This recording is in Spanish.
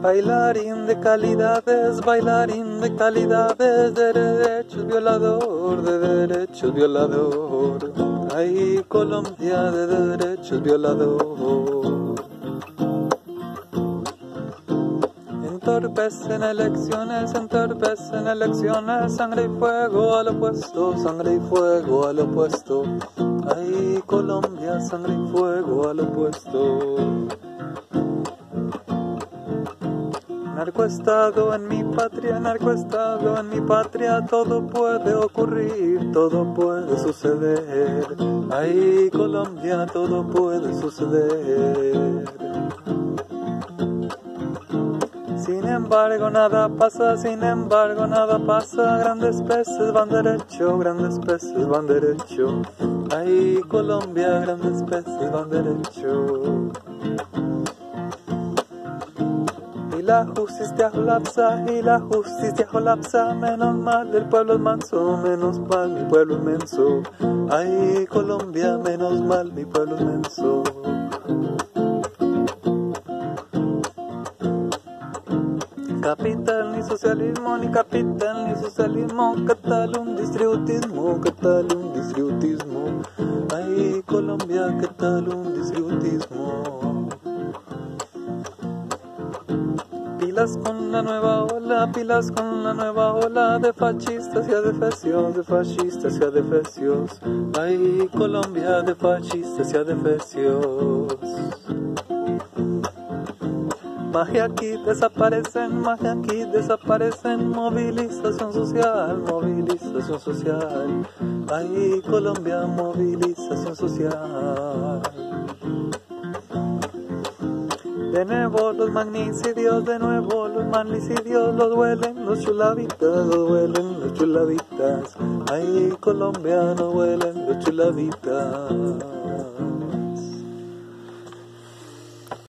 Bailarín de calidades, bailarín de calidades, de derechos violador, de derechos violador. Ay, Colombia de derechos violador. Entorpecen elecciones, entorpecen elecciones, sangre y fuego al opuesto, sangre y fuego al opuesto. Ay, Colombia, sangre y fuego al opuesto. Narcoestado en mi patria, narcoestado en mi patria, todo puede ocurrir, todo puede suceder. Ay, Colombia, todo puede suceder. Sin embargo, nada pasa, sin embargo, nada pasa. Grandes peces van derecho, grandes peces van derecho. Ay, Colombia, grandes peces van derecho. La justicia colapsa, y la justicia colapsa. Menos mal, el pueblo es manso, menos mal, mi pueblo es menso. Ay, Colombia, menos mal, mi pueblo es menso. Capital ni socialismo, ni capital ni socialismo, ¿qué tal un distributismo? ¿Qué tal un distributismo? Ay, Colombia, ¿qué tal un distributismo? Pilas con la nueva ola, pilas con la nueva ola de fascistas y adefesios, de fascistas y adefesios. Ay, Colombia, de fascistas y adefesios. Magia aquí desaparecen, magia aquí desaparecen, movilización social, movilización social. Ay, Colombia, movilización social. De nuevo los magnicidios, de nuevo los magnicidios, los duelen los chulavitas, los duelen los chulavitas. Ay, Colombia, no huelen los chulavitas.